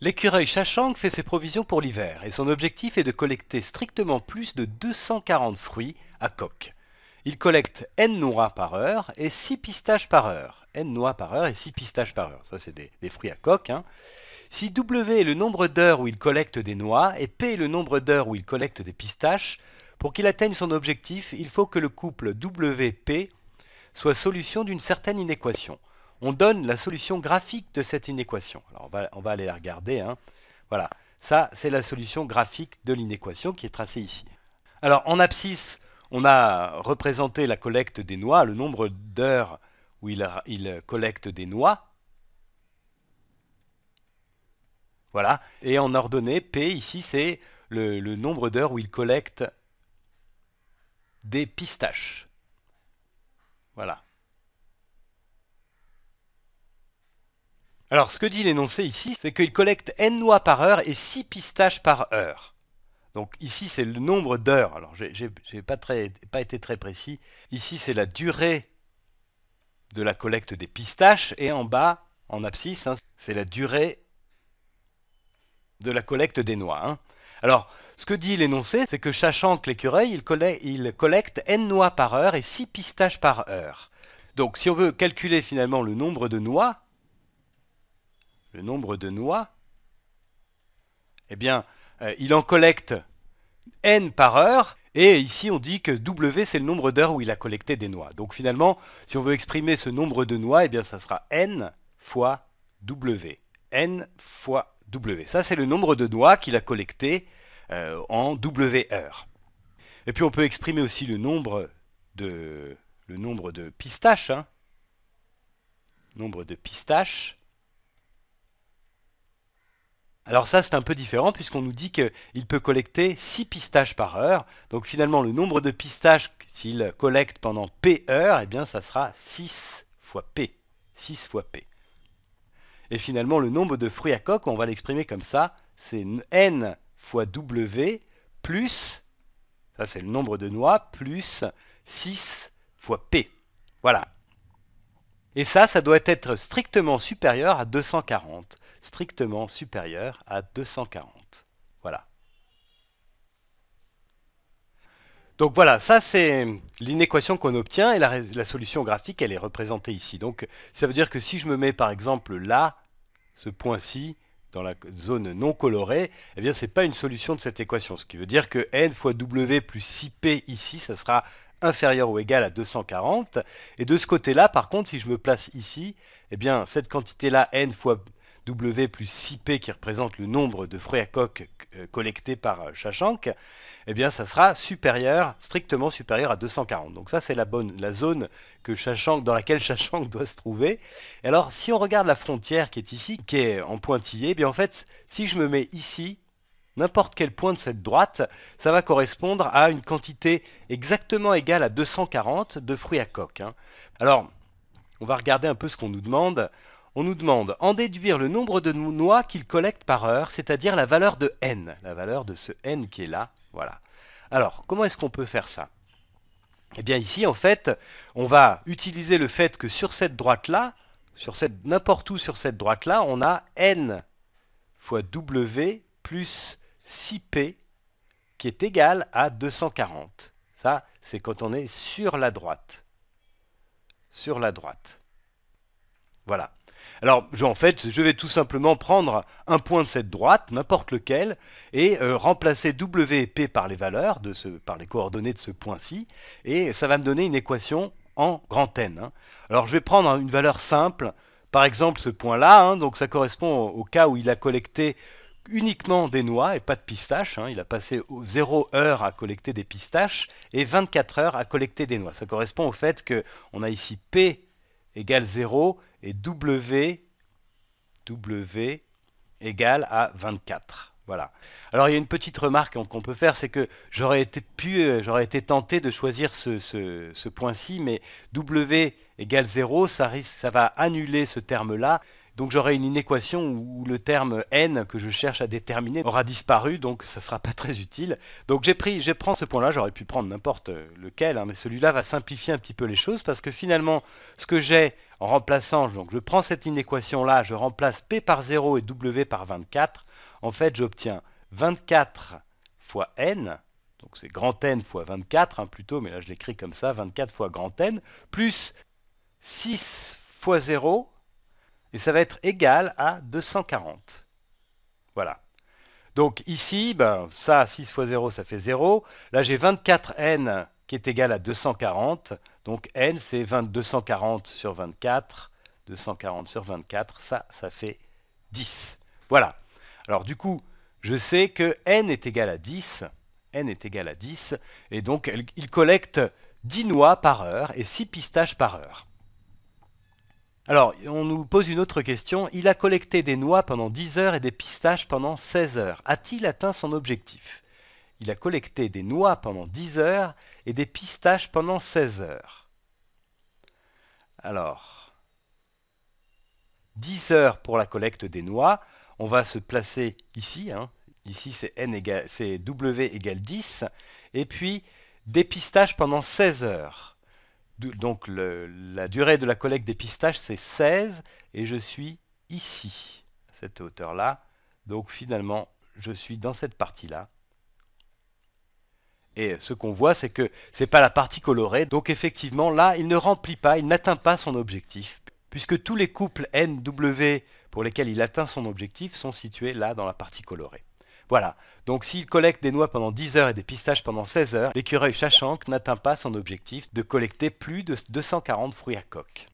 L'écureuil Shashank fait ses provisions pour l'hiver et son objectif est de collecter strictement plus de 240 fruits à coque. Il collecte N noix par heure et 6 pistaches par heure. N noix par heure et 6 pistaches par heure. Ça, c'est des, fruits à coque. Hein. Si W est le nombre d'heures où il collecte des noix et P est le nombre d'heures où il collecte des pistaches, pour qu'il atteigne son objectif, il faut que le couple WP soit solution d'une certaine inéquation on donne la solution graphique de cette inéquation. Alors on va, aller la regarder. Hein. Voilà, ça c'est la solution graphique de l'inéquation qui est tracée ici. Alors en abscisse, on a représenté la collecte des noix, le nombre d'heures où il, collecte des noix. Voilà, et en ordonnée, P ici c'est le nombre d'heures où il collecte des pistaches. Voilà. Alors, ce que dit l'énoncé ici, c'est qu'il collecte n noix par heure et 6 pistaches par heure. Donc ici, c'est le nombre d'heures. Alors, je n'ai pas, pas été très précis. Ici, c'est la durée de la collecte des pistaches. Et en bas, en abscisse, hein, c'est la durée de la collecte des noix. Hein. Alors, ce que dit l'énoncé, c'est que que l'écureuil, il, il collecte n noix par heure et 6 pistaches par heure. Donc, si on veut calculer finalement le nombre de noix, le nombre de noix, eh bien, euh, il en collecte n par heure, et ici on dit que W c'est le nombre d'heures où il a collecté des noix. Donc finalement, si on veut exprimer ce nombre de noix, eh bien ça sera n fois W. n fois W. Ça c'est le nombre de noix qu'il a collecté euh, en W heures. Et puis on peut exprimer aussi le nombre de, le nombre de pistaches. Hein. Nombre de pistaches alors ça, c'est un peu différent puisqu'on nous dit qu'il peut collecter 6 pistaches par heure. Donc finalement, le nombre de pistaches s'il collecte pendant P heures, eh bien ça sera 6 fois P. 6 fois P. Et finalement, le nombre de fruits à coque, on va l'exprimer comme ça, c'est N fois W plus, ça c'est le nombre de noix, plus 6 fois P. Voilà. Et ça, ça doit être strictement supérieur à 240 strictement supérieur à 240. Voilà. Donc voilà, ça c'est l'inéquation qu'on obtient et la, solution graphique elle est représentée ici. Donc ça veut dire que si je me mets par exemple là, ce point-ci, dans la zone non colorée, eh bien c'est pas une solution de cette équation. Ce qui veut dire que n fois w plus 6p ici, ça sera inférieur ou égal à 240. Et de ce côté-là, par contre, si je me place ici, eh bien cette quantité-là, n fois W plus 6P qui représente le nombre de fruits à coque euh, collectés par Shashank, eh bien ça sera supérieur, strictement supérieur à 240. Donc ça c'est la bonne zone que dans laquelle Shashank doit se trouver. Et alors si on regarde la frontière qui est ici, qui est en pointillé, eh bien en fait si je me mets ici, n'importe quel point de cette droite, ça va correspondre à une quantité exactement égale à 240 de fruits à coque. Hein. Alors, on va regarder un peu ce qu'on nous demande on nous demande en déduire le nombre de noix qu'il collecte par heure, c'est-à-dire la valeur de n, la valeur de ce n qui est là. Voilà. Alors, comment est-ce qu'on peut faire ça? Eh bien ici, en fait, on va utiliser le fait que sur cette droite-là, sur cette n'importe où sur cette droite-là, on a n fois w plus 6p qui est égal à 240. Ça, c'est quand on est sur la droite. Sur la droite. Voilà. Alors, en fait, je vais tout simplement prendre un point de cette droite, n'importe lequel, et euh, remplacer W et P par les valeurs, par les coordonnées de ce point-ci, et ça va me donner une équation en grand N. Hein. Alors, je vais prendre une valeur simple, par exemple ce point-là, hein, donc ça correspond au, cas où il a collecté uniquement des noix et pas de pistaches. Hein. Il a passé 0 heure à collecter des pistaches et 24 heures à collecter des noix. Ça correspond au fait qu'on a ici P égale 0 et W, W égale à 24. Voilà. Alors il y a une petite remarque qu'on peut faire, c'est que j'aurais été, pu, j'aurais été tenté de choisir ce, point-ci, mais W égale 0, ça, ça va annuler ce terme-là. Donc j'aurai une inéquation où le terme n que je cherche à déterminer aura disparu, donc ça ne sera pas très utile. Donc j'ai pris, je prends ce point-là, j'aurais pu prendre n'importe lequel, hein, mais celui-là va simplifier un petit peu les choses parce que finalement, ce que j'ai en remplaçant, donc je prends cette inéquation-là, je remplace p par 0 et w par 24, en fait j'obtiens 24 fois n, donc c'est grand N fois 24 hein, plutôt, mais là je l'écris comme ça, 24 fois grand N, plus 6 fois 0, et ça va être égal à 240. Voilà. Donc ici, ben, ça, 6 fois 0, ça fait 0. Là, j'ai 24n qui est égal à 240. Donc n, c'est 240 sur 24. 240 sur 24, ça, ça fait 10. Voilà. Alors du coup, je sais que n est égal à 10. n est égal à 10. Et donc, il collecte 10 noix par heure et 6 pistaches par heure. Alors, on nous pose une autre question. Il a collecté des noix pendant 10 heures et des pistaches pendant 16 heures. A-t-il atteint son objectif? Il a collecté des noix pendant 10 heures et des pistaches pendant 16 heures. Alors, 10 heures pour la collecte des noix. On va se placer ici. Hein. Ici, c'est W égale 10. Et puis, des pistaches pendant 16 heures donc la durée de la collecte des pistaches c'est 16 et je suis ici, à cette hauteur-là. Donc finalement, je suis dans cette partie-là. Et ce qu'on voit, c'est que ce n'est pas la partie colorée. Donc effectivement, là, il ne remplit pas, il n'atteint pas son objectif. Puisque tous les couples NW pour lesquels il atteint son objectif sont situés là dans la partie colorée. Voilà, donc s'il collecte des noix pendant 10 heures et des pistaches pendant 16 heures, l'écureuil Chachank n'atteint pas son objectif de collecter plus de 240 fruits à coque.